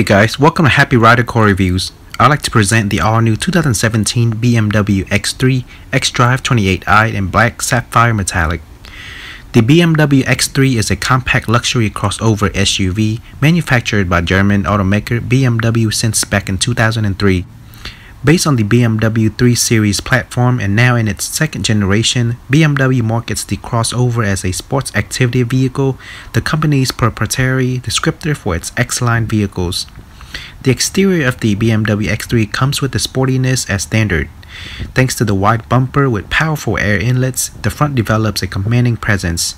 Hey guys, welcome to Happy Rider Core Reviews. I'd like to present the all-new 2017 BMW X3 xDrive 28i in black sapphire metallic. The BMW X3 is a compact luxury crossover SUV manufactured by German automaker BMW since back in 2003. Based on the BMW 3 Series platform and now in its second generation, BMW markets the crossover as a sports activity vehicle, the company's proprietary descriptor for its X-line vehicles. The exterior of the BMW X3 comes with the sportiness as standard. Thanks to the wide bumper with powerful air inlets, the front develops a commanding presence.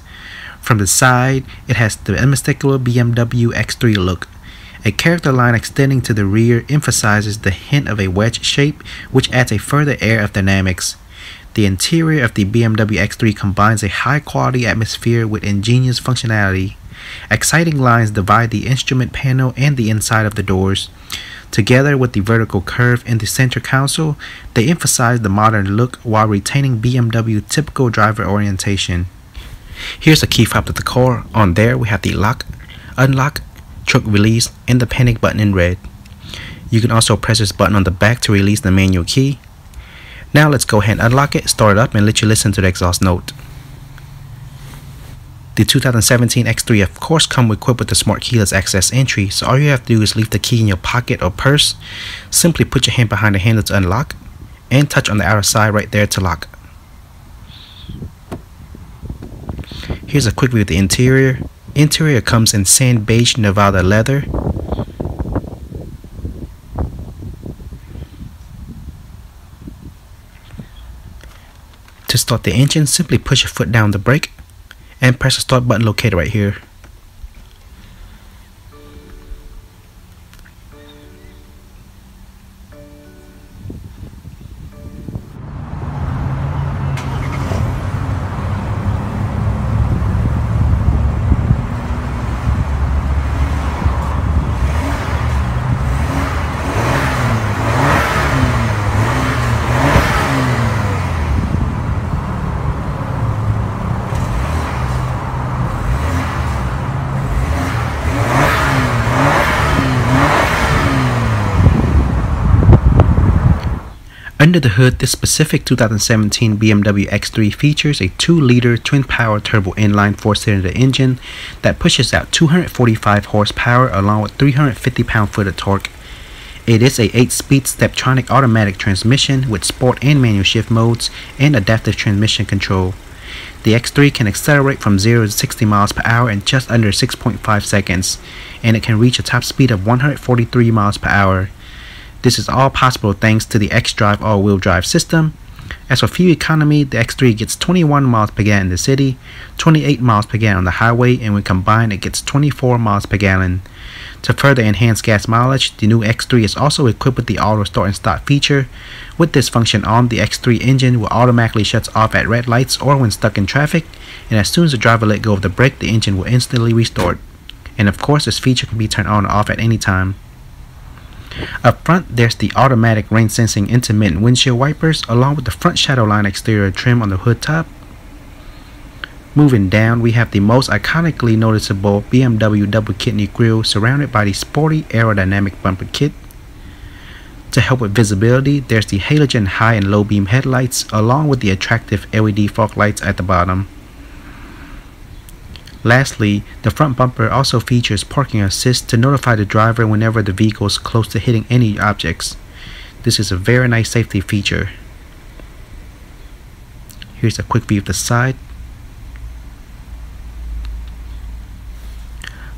From the side, it has the unmistakable BMW X3 look, a character line extending to the rear emphasizes the hint of a wedge shape, which adds a further air of dynamics. The interior of the BMW X3 combines a high quality atmosphere with ingenious functionality. Exciting lines divide the instrument panel and the inside of the doors. Together with the vertical curve in the center console, they emphasize the modern look while retaining BMW typical driver orientation. Here's a key fob to the core. On there we have the lock, unlock, choke release and the panic button in red. You can also press this button on the back to release the manual key. Now let's go ahead and unlock it, start it up and let you listen to the exhaust note. The 2017 X3 of course come equipped with the smart keyless access entry, so all you have to do is leave the key in your pocket or purse, simply put your hand behind the handle to unlock, and touch on the outer side right there to lock. Here's a quick view of the interior. Interior comes in sand beige Nevada leather. To start the engine, simply push your foot down the brake and press the start button located right here. Under the hood, this specific 2017 BMW X3 features a 2-liter twin-power turbo inline 4-cylinder engine that pushes out 245 horsepower along with 350 pound-foot of torque. It is a 8-speed Steptronic automatic transmission with sport and manual shift modes and adaptive transmission control. The X3 can accelerate from 0 to 60 miles per hour in just under 6.5 seconds, and it can reach a top speed of 143 miles per hour. This is all possible thanks to the xDrive all-wheel drive system. As for fuel economy, the X3 gets 21 miles per gallon in the city, 28 miles per gallon on the highway, and when combined it gets 24 miles per gallon. To further enhance gas mileage, the new X3 is also equipped with the auto start and stop feature. With this function on, the X3 engine will automatically shut off at red lights or when stuck in traffic, and as soon as the driver let go of the brake, the engine will instantly restart. And of course, this feature can be turned on or off at any time. Up front, there's the automatic rain sensing intermittent windshield wipers along with the front shadow line exterior trim on the hood top. Moving down, we have the most iconically noticeable BMW double kidney grille surrounded by the sporty aerodynamic bumper kit. To help with visibility, there's the halogen high and low beam headlights along with the attractive LED fog lights at the bottom. Lastly, the front bumper also features parking assist to notify the driver whenever the vehicle is close to hitting any objects. This is a very nice safety feature. Here's a quick view of the side.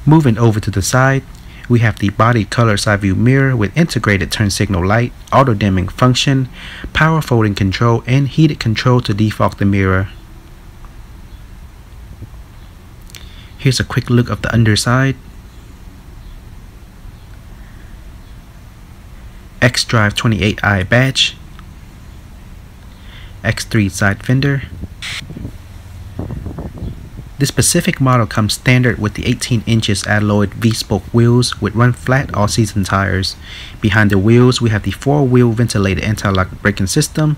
Moving over to the side, we have the body color side view mirror with integrated turn signal light, auto dimming function, power folding control, and heated control to defog the mirror. Here's a quick look of the underside. xDrive 28i badge. X3 side fender. This specific model comes standard with the 18 inches alloyed V-spoke wheels with run flat all-season tires. Behind the wheels we have the 4-wheel ventilated anti-lock braking system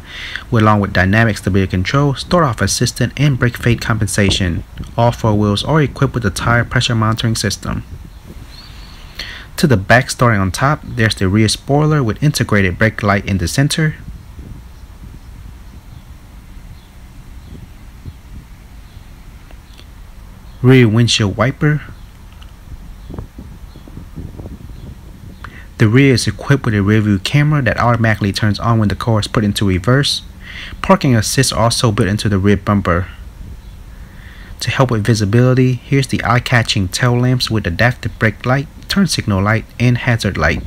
along with dynamic stability control, start-off assistant, and brake fade compensation. All 4 wheels are equipped with a tire pressure monitoring system. To the back starting on top, there's the rear spoiler with integrated brake light in the center. Rear windshield wiper. The rear is equipped with a rear view camera that automatically turns on when the car is put into reverse. Parking assist also built into the rear bumper. To help with visibility, here's the eye-catching tail lamps with adaptive brake light, turn signal light, and hazard light.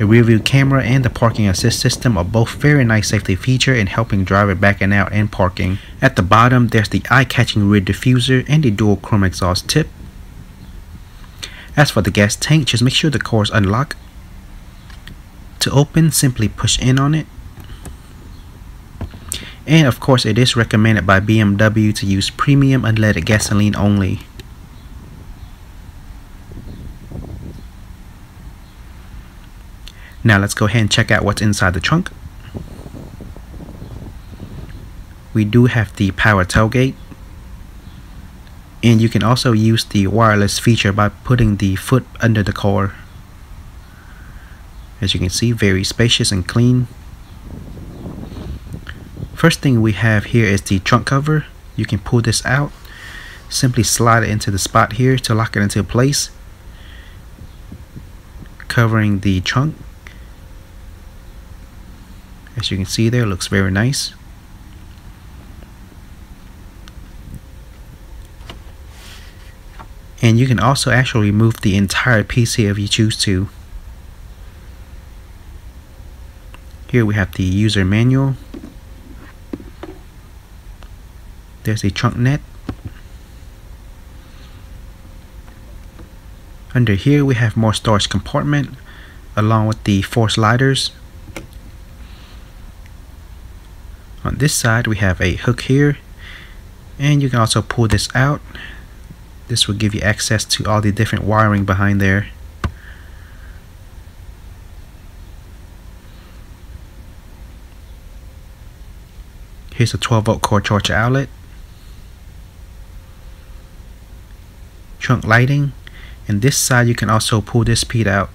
A rear view camera and the parking assist system are both very nice safety feature in helping driver backing out and parking. At the bottom, there's the eye-catching rear diffuser and the dual chrome exhaust tip. As for the gas tank, just make sure the car is unlocked. To open, simply push in on it and of course it is recommended by BMW to use premium unleaded gasoline only. Now let's go ahead and check out what's inside the trunk. We do have the power tailgate and you can also use the wireless feature by putting the foot under the car. As you can see, very spacious and clean. First thing we have here is the trunk cover. You can pull this out. Simply slide it into the spot here to lock it into place. Covering the trunk. As you can see there, looks very nice. And you can also actually remove the entire here if you choose to. Here we have the user manual. there's a trunk net under here we have more storage compartment along with the four sliders on this side we have a hook here. And you can also pull this out. This will give you access to all the different wiring behind there. Here's a 12 volt core charger outlet. Trunk lighting. And this side you can also pull this piece out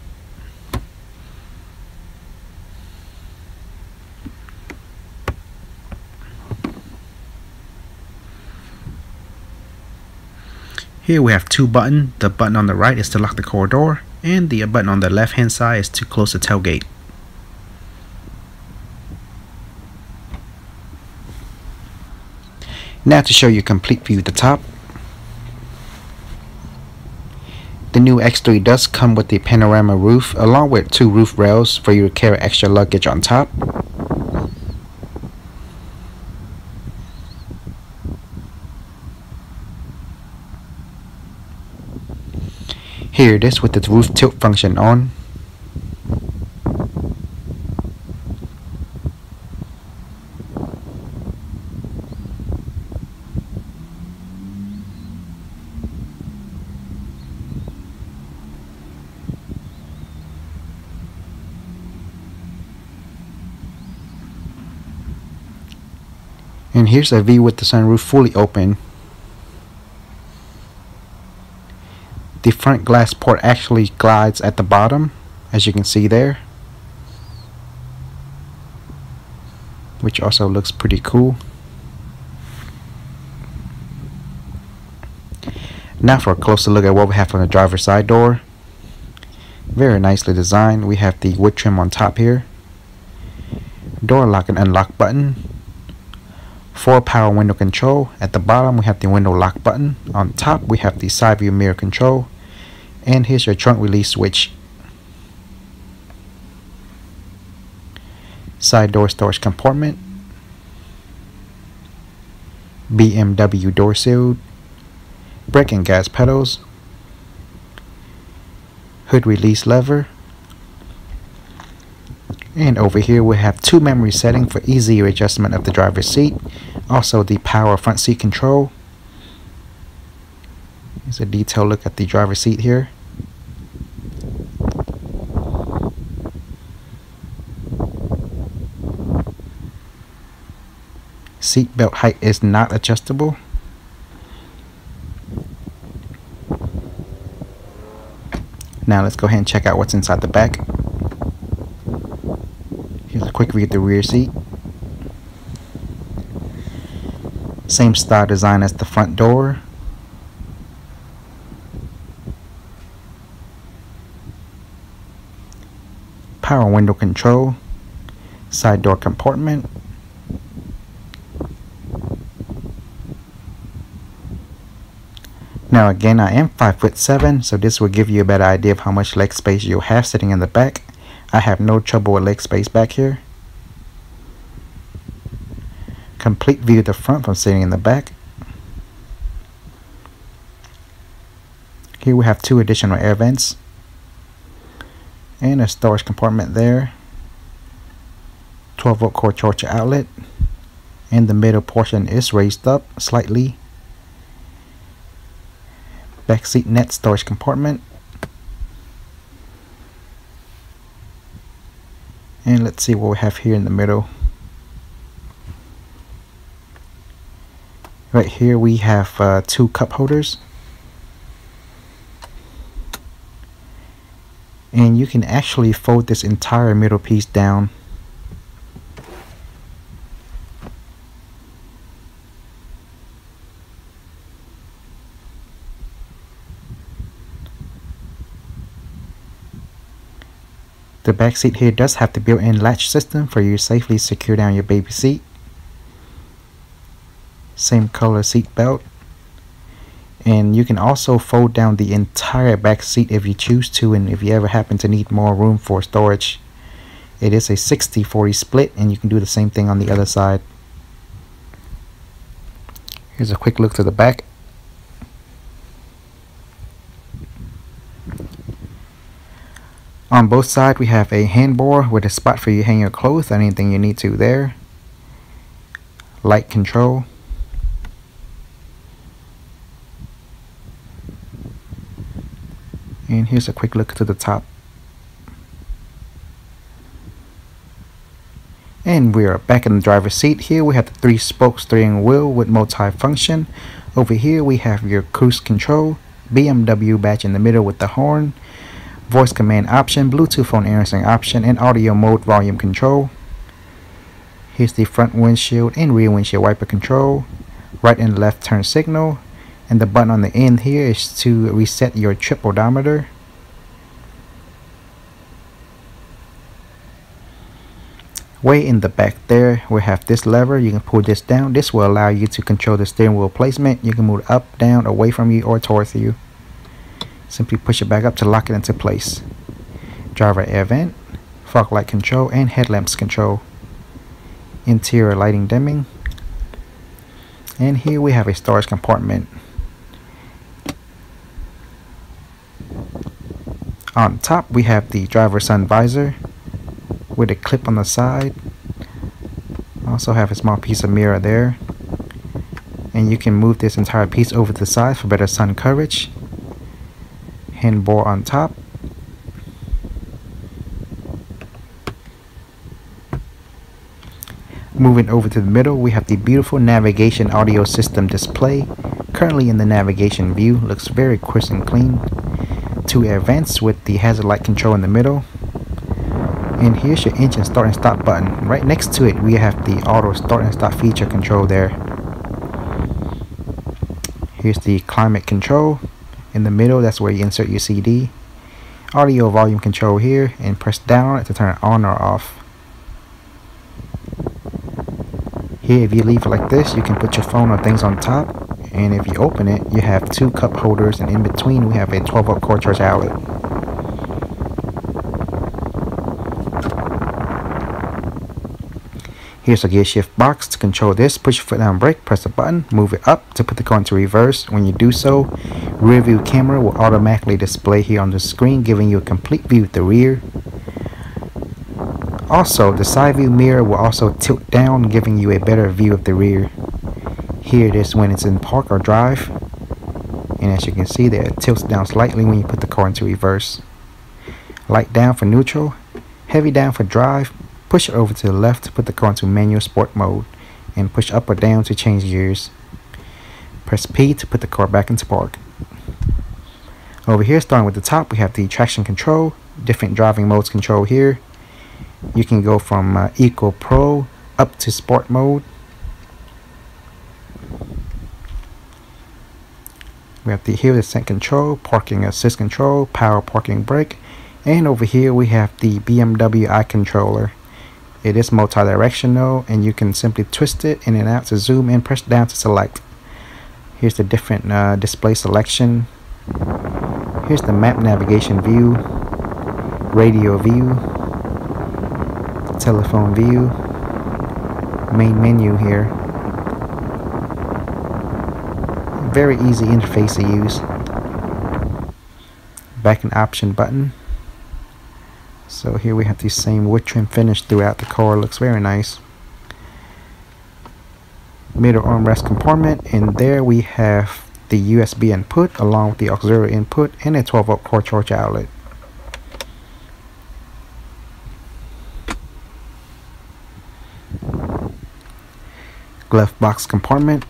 Here we have two buttons. The button on the right is to lock the car door and the button on the left hand side is to close the tailgate. Now to show you a complete view of the top. The new X3 does come with the panorama roof along with two roof rails for you to carry extra luggage on top. Here it is with the roof tilt function on. And here's a view with the sunroof fully open. The front glass port actually glides at the bottom, as you can see there. Which also looks pretty cool. Now for a closer look at what we have on the driver's side door. Very nicely designed. We have the wood trim on top here. Door lock and unlock button four power window control. At the bottom, we have the window lock button. On top, we have the side view mirror control. And here's your trunk release switch. Side door storage compartment. BMW door seal. Brake and gas pedals. Hood release lever. And over here we have two memory settings for easier adjustment of the driver's seat. Also the power front seat control. Here's a detailed look at the driver's seat here. Seat belt height is not adjustable. Now let's go ahead and check out what's inside the back. Here's a quick view of the rear seat. Same style design as the front door. Power window control. Side door compartment. Now again, I am 5 foot 7, so this will give you a better idea of how much leg space you'll have sitting in the back. I have no trouble with leg space back here. Complete view of the front from sitting in the back. Here we have two additional air vents and a storage compartment there 12 volt core charger outlet and the middle portion is raised up slightly back seat net storage compartment. And let's see what we have here in the middle. Right here we have uh, two cup holders. And you can actually fold this entire middle piece down back seat here does have the built-in latch system for you to safely secure down your baby seat. Same color seat belt. And you can also fold down the entire back seat if you choose to and if you ever happen to need more room for storage. It is a 60-40 split and you can do the same thing on the other side. Here's a quick look to the back. On both sides we have a handbar with a spot for you hang your clothes anything you need to there. Light control. And here's a quick look to the top. And we are back in the driver's seat. Here we have the three spoke steering wheel with multi-function. Over here we have your cruise control, BMW badge in the middle with the horn, voice command option, Bluetooth phone answering option, and audio mode volume control. Here's the front windshield and rear windshield wiper control, right and left turn signal, and the button on the end here is to reset your trip odometer. Way in the back there, we have this lever. You can pull this down. This will allow you to control the steering wheel placement. You can move up, down, away from you, or towards you. Simply push it back up to lock it into place. Driver air vent, fog light control, and headlamps control. Interior lighting dimming. And here we have a storage compartment. On top we have the driver sun visor with a clip on the side. Also have a small piece of mirror there. And you can move this entire piece over to the side for better sun coverage handbar on top Moving over to the middle, we have the beautiful navigation audio system display. Currently in the navigation view, looks very crisp and clean. Two vents with the hazard light control in the middle. And here's your engine start and stop button. Right next to it, we have the auto start and stop feature control there. Here's the climate control in the middle that's where you insert your CD audio volume control here and press down to turn it on or off. Here if you leave it like this you can put your phone or things on top and if you open it you have two cup holders and in between we have a 12 volt core charge outlet Here's a gear shift box. To control this, push your foot down brake, press a button, move it up to put the car into reverse. When you do so, rear view camera will automatically display here on the screen, giving you a complete view of the rear. Also, the side view mirror will also tilt down, giving you a better view of the rear. Here it is when it's in park or drive. And as you can see there, it tilts down slightly when you put the car into reverse. Light down for neutral, heavy down for drive, Push over to the left to put the car into manual sport mode and push up or down to change gears. Press P to put the car back into park. Over here, starting with the top, we have the traction control, different driving modes control here. You can go from uh, Eco Pro up to Sport mode. We have the hill descent control, parking assist control, power parking brake, and over here we have the BMW iController. It is multi-directional and you can simply twist it in and out to zoom in, press down to select. Here's the different uh, display selection. Here's the map navigation view, radio view, telephone view, main menu here. very easy interface to use. Back and option button. So here we have the same wood trim finish throughout the car. Looks very nice. Middle armrest compartment and there we have the USB input along with the auxiliary input and a 12 volt car charge outlet. Glove box compartment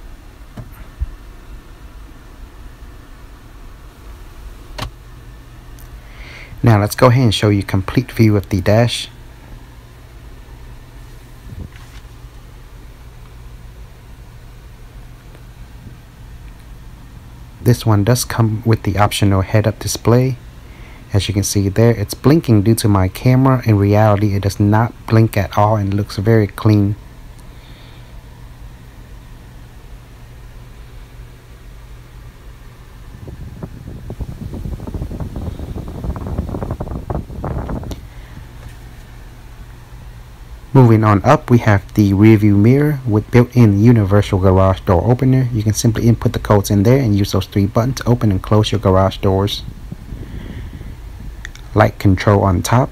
Now let's go ahead and show you complete view of the dash. This one does come with the optional head-up display. As you can see there, it's blinking due to my camera. In reality, it does not blink at all and looks very clean. Moving on up, we have the rearview mirror with built-in universal garage door opener. You can simply input the codes in there and use those three buttons to open and close your garage doors. Light control on top.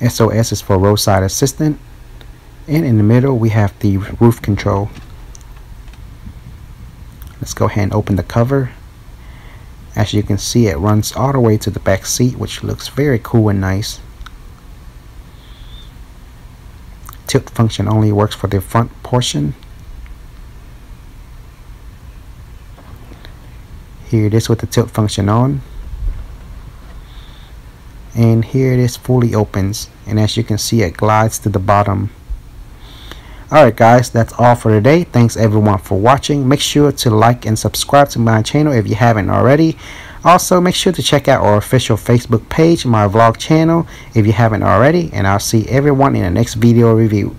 SOS is for roadside assistant. And in the middle, we have the roof control. Let's go ahead and open the cover as you can see it runs all the way to the back seat which looks very cool and nice. Tilt function only works for the front portion. Here it is with the tilt function on. And here it is fully opens. And as you can see it glides to the bottom Alright guys, that's all for today. Thanks everyone for watching. Make sure to like and subscribe to my channel if you haven't already. Also, make sure to check out our official Facebook page, my vlog channel, if you haven't already. And I'll see everyone in the next video review.